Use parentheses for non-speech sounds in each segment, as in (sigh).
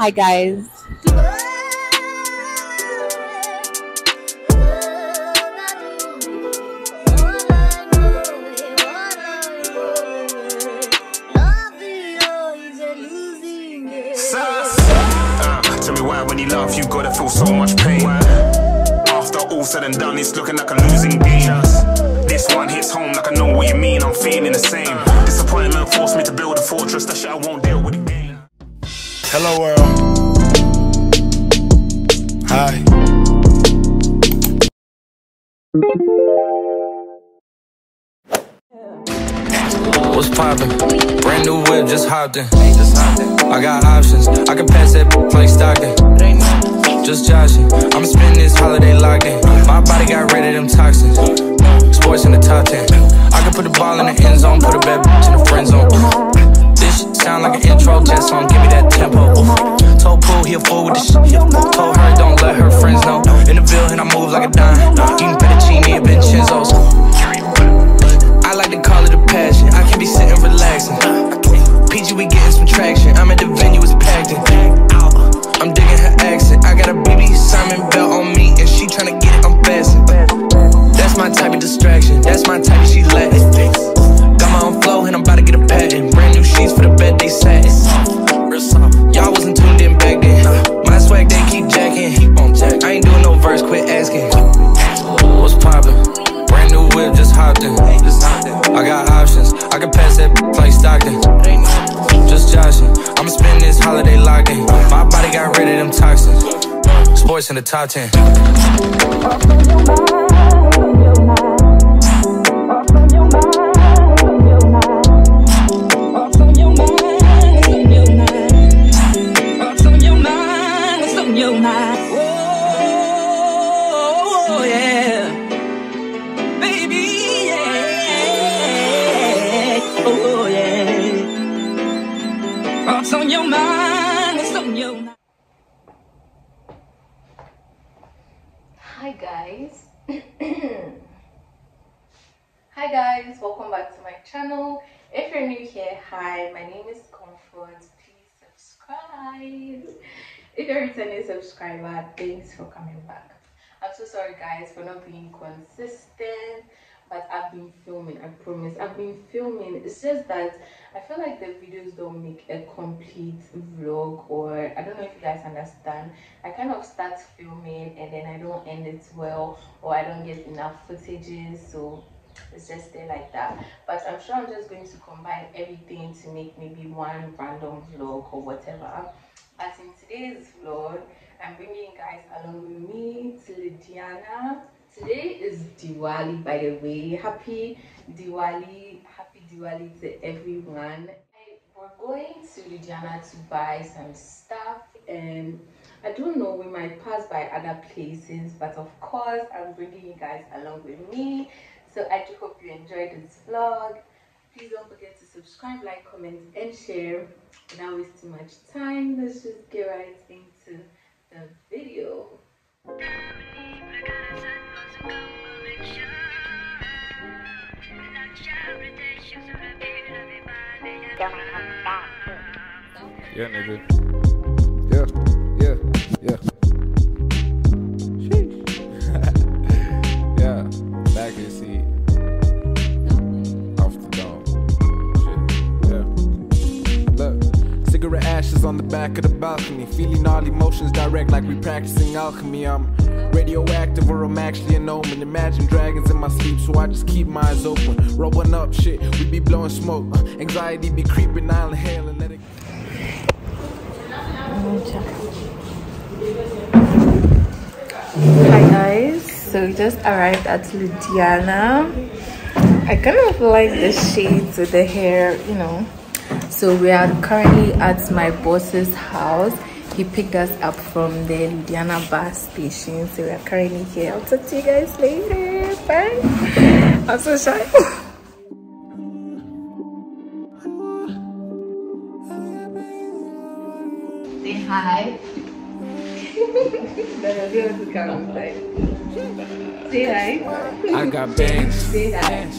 Hi guys. Uh, tell me why when you laugh you gotta feel so much pain. After all said and done, it's looking like a losing game. This one hits home like I know what you mean. I'm feeling the same. Disappointment forced me to build a fortress. That shit I won't deal with again. Hello world. Hi. What's poppin'? Brand new whip, just hopped in. I got options, I can pass that like Stockton. Just joshing, I'ma spend this holiday locked in. My body got rid of them toxins. Sports in the top 10. I can put the ball in the end zone, put a bad bitch in the friend zone. Sound like an intro jet song, give me that tempo. Told Pooh he a fool with the shit. Told her don't let her friends know. In the building, I move like a dime. Eating fettuccine and Vincenzo's. I like to call it a passion. I can be sitting relaxing. PG, we getting some traction. I'm at the venue, it's packed in. Can pass that like Stockton. Just joshing, I'ma spend this holiday locked in. My body got rid of them toxins. Sports in the top 10. Oh, yeah. Oh, yeah. What's on your mind? What's on your? Hi guys. (coughs) hi guys, welcome back to my channel. If you're new here, hi, my name is Comfort. Please subscribe. If you're a returning subscriber, thanks for coming back. I'm so sorry guys for not being consistent, but I've been filming, I promise. I've been filming. It's just that I feel like the videos don't make a complete vlog or I don't know if you guys understand. I kind of start filming and then I don't end it well or I don't get enough footages so it's just like that but i'm sure i'm just going to combine everything to make maybe one random vlog or whatever but in today's vlog i'm bringing you guys along with me to Ludhiana. Today is diwali by the way. Happy diwali. Happy diwali to everyone. We're going to Ludhiana to buy some stuff and I don't know we might pass by other places but of course I'm bringing you guys along with me. So I do hope you enjoyed this vlog. Please don't forget to subscribe like comment and share. Without wasting much time let's just get right into the video Yeah, nigga. Yeah, yeah, yeah. Sheesh. (laughs) yeah, back in seat. Off the dome. Shit. Yeah. Look, cigarette ashes on the back of the balcony. Feeling all emotions direct like we practicing alchemy. I'm I'm actually an omen. Imagine dragons in my sleep, so I just keep my eyes open. Rolling up shit, we be blowing smoke. Uh, anxiety be creeping, I'll inhale and let it. Hi guys, so we just arrived at Ludhiana. I kind of like the shades with the hair, you know. So we are currently at my boss's house. He picked us up from the Ludhiana bus station. So we are currently here. I'll talk to you guys later. Bye. I'm so shy. Say hi. Say hi. I got bangs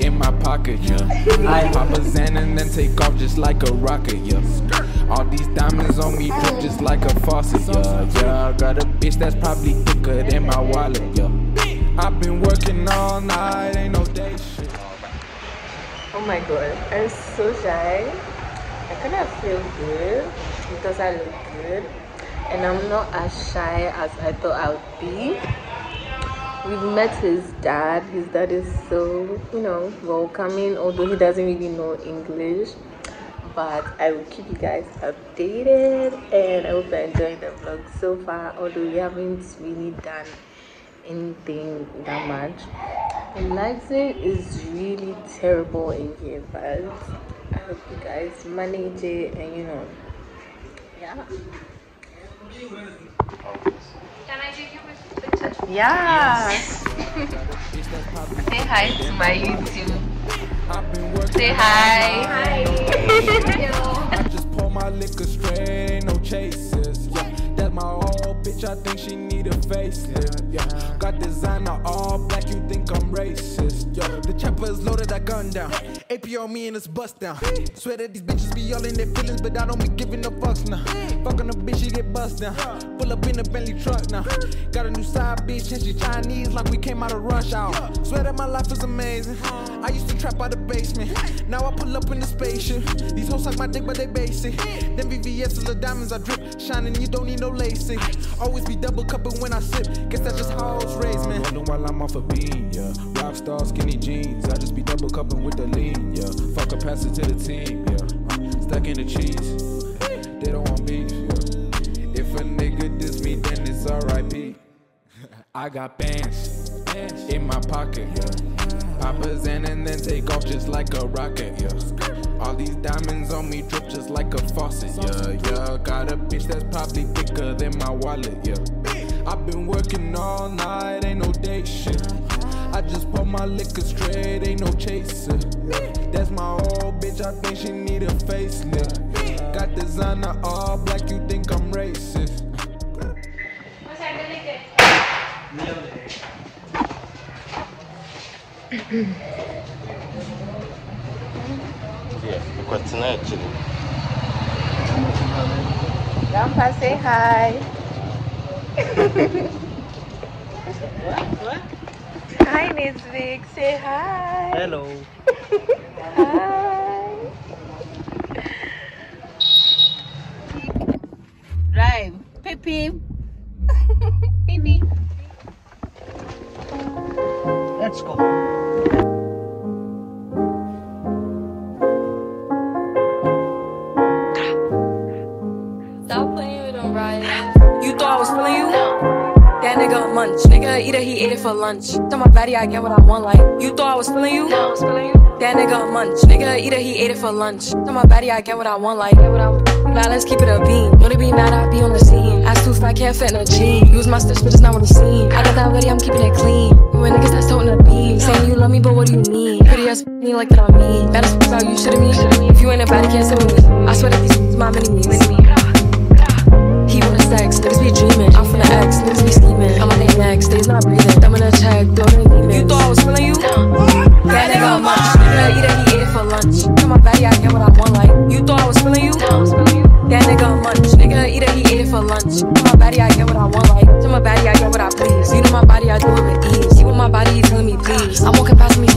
in my pocket, yeah. I pop a Xan and then take off just like a rocket, yeah. All these diamonds on me drip just like a faucet, yeah, yeah. Got a bitch that's probably thicker than my wallet, yeah. I've been working all night, ain't no day shit. Oh my god, I'm so shy. I kind of feel good because I look good, and I'm not as shy as I thought I would be. We've met his dad. His dad is so, you know, welcoming, although he doesn't really know English. But I will keep you guys updated, and I hope you're enjoying the vlog so far. Although we haven't really done anything that much. The lighting is really terrible in here, but I hope you guys manage it and you know, yeah. Can I take you with picture? Yeah. (laughs) Say hi to my YouTube. Say hi. Hi. I (laughs) just pour my liquor straight, no chasers. Yeah, that's my old bitch. I think she need a facelift. Yeah, got designer all black. You think I'm racist? Yeah, the chopper is loaded. I gun down. AP on me and it's bust down. Swear that these bitches be all in their feelings, but I don't be giving no fucks now. Fucking a bitch, she get bust down. Pull up in a Bentley truck now. Got a new side bitch and she Chinese like we came out of rush hour. Swear that my life is amazing. I used to trap out the basement. Now I pull up in the spaceship. These hoes suck my dick, but they basic. Them VVS is the diamonds I drip. Shining, you don't need no lacing. Always be double cupping when I sip. Guess that's just how I raised, man. Rolling while I'm off a beam, yeah. Rockstar skinny jeans. I just be double cupping with the lean, yeah. Fuck a pass it to the team, yeah. Stuck in the cheese. They don't want beef, a nigga diss me, then it's RIP. I got bands in my pocket, yeah. Pop a Xan and then take off just like a rocket, yeah. All these diamonds on me drip just like a faucet, yeah, yeah. Got a bitch that's probably thicker than my wallet, yeah. I've been working all night, ain't no day shit. I just pour my liquor straight, ain't no chaser. That's my old bitch, I think she need a facelift. Got designer all black, you think Ukwatana actually. Grandpa, say hi. Hi, Miss Vic. Say hi. Hello. Hi. Drive. Pip pip. (laughs) Pip pip. Let's go. Munch. Nigga it, he ate it for lunch. Tell my body I get what I want, like. You thought I was feeling you? No, I was feeling you. That nigga munch. Nigga it, he ate it for lunch. Tell my body I get what I want, like. Get what I want. Now let's keep it a beam. Know they be mad, I be on the scene. Ass too fat, can't fit in a jean. Use my stitch, but it's not what I'm seeing. I got that ready, I'm keeping it clean. And niggas that's toting the beam. Saying you love me, but what do you mean? Pretty ass (laughs) me like that on me. Better speak out, you shitting me. If you ain't a bad, can't sit with me. I swear that these my mini me. He wanna sex, niggas be dreaming. I'm from the X, niggas be scheming. I'm necks, they's not breathing. Thumb in a check, building demons. You thought I was feeling you? That nigga munch. Nigga eat it, he ate it for lunch. Tell my body I get what I want, like. You thought I was feeling you? That nigga munch. Nigga eat it, he ate it for lunch. Tell my body I get what I want, like. Tell my body I get what I please. You know my body, I do it with ease. You with my body, you telling me please. I'm walking past me,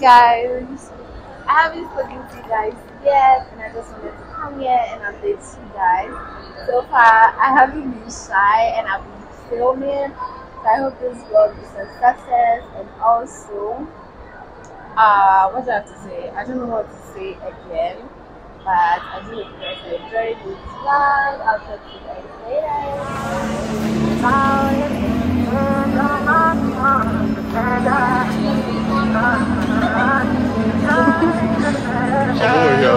guys. I haven't spoken to you guys yet, and I just wanted to come here and update you guys. So far, I haven't been shy, and I've been filming. So I hope this vlog is a success. And also, uh, what do I have to say? I don't know what to say again, but I do hope you guys are enjoying this vlog. I'll talk to you guys later. Oh, yo.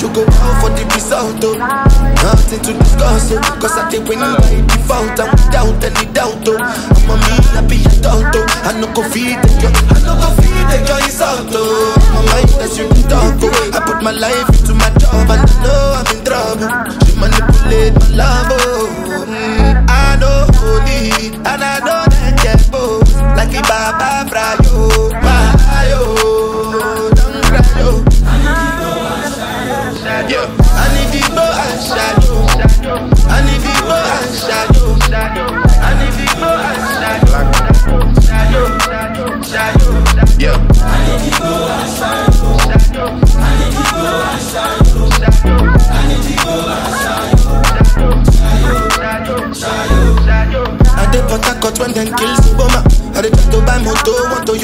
You go down for the result, oh. Nothing to discuss, oh. Cause I did win by default, and without any doubt, oh. I'm a me, I be a don't, oh. I no go feed the joy, I no go feed the joy is out, oh. My mind as you can talk, oh. I put my life into my job, and I know I'm in trouble. She manipulate my love, oh. Mm, I know holy, and I know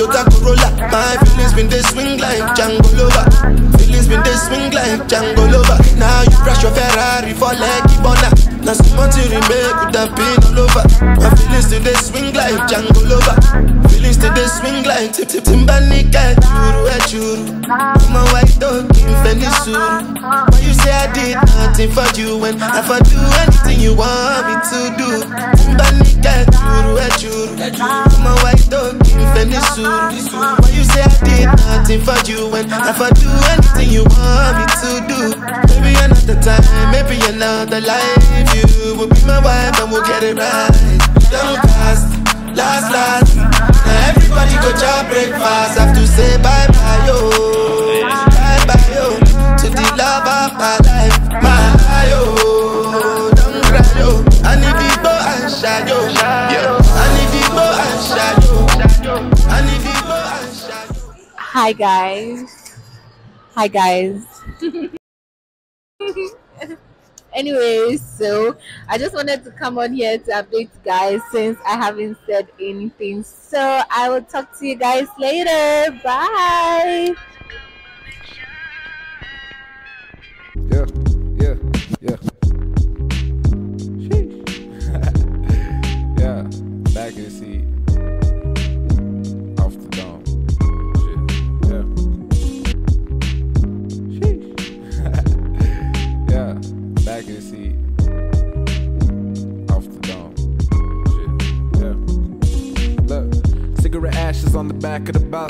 Toyota Corolla. My feelings been they swing like Django Lover. Feelings been they swing like Django Lover. Now you crash your Ferrari for like Ibona. Now some money remake with that pin all over. My feelings still they swing like Django Lover. Feelings still they swing like Tip Tip Timbanika. Churu churu. A white dog Venezuela. Why you say I did nothing for you when I for do anything you want me to do? Timbanika. Churu churu. I'm a white dog in Venezuela. Why you say I did nothing for you when I for do anything you want me to do? Maybe another time, maybe another life. You will be my wife and we'll get it right. Hi guys. Hi guys. (laughs) Anyways, so I just wanted to come on here to update you guys since I haven't said anything. So I will talk to you guys later. Bye. Yeah, yeah, yeah. Sheesh. (laughs) yeah, back in the seat.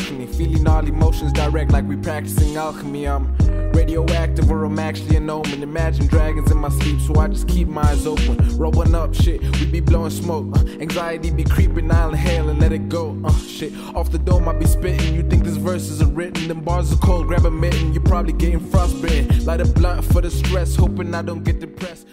Balcony. Feeling all emotions direct like we practicing alchemy. I'm radioactive or I'm actually an omen. Imagine dragons in my sleep, so I just keep my eyes open. Rolling up shit, we be blowing smoke. Uh, anxiety be creeping, I'll inhale and let it go. Uh, shit, off the dome I be spitting. You think these verses are written? Them bars are cold, grab a mitten. You're probably getting frostbitten. Light a blunt for the stress, hoping I don't get depressed.